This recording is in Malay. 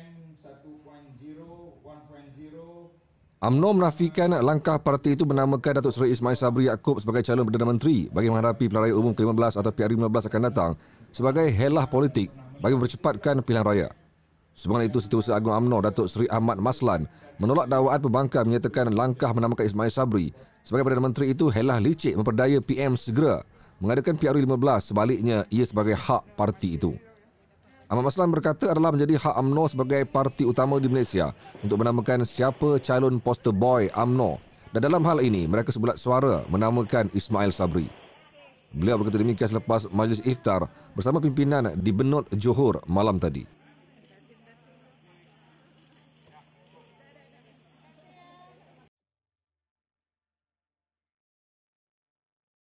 PM 1.0, 1.0 UMNO menafikan langkah parti itu menamakan Datuk Seri Ismail Sabri Yaakob sebagai calon Perdana Menteri bagi menghadapi pilihan raya umum ke-15 atau PRU15 akan datang sebagai helah politik bagi mempercepatkan pilihan raya. Sebenarnya itu Setiausaha Agung UMNO Datuk Seri Ahmad Maslan menolak dakwaan pembangkang menyatakan langkah menamakan Ismail Sabri sebagai Perdana Menteri itu helah licik memperdaya PM segera mengadakan PRU15 sebaliknya ia sebagai hak parti itu. Ahmad Maslan berkata adalah menjadi hak UMNO sebagai parti utama di Malaysia untuk menamakan siapa calon poster boy UMNO dan dalam hal ini mereka sebulat suara menamakan Ismail Sabri. Beliau berkata demikian selepas majlis iftar bersama pimpinan di Benut Johor malam tadi.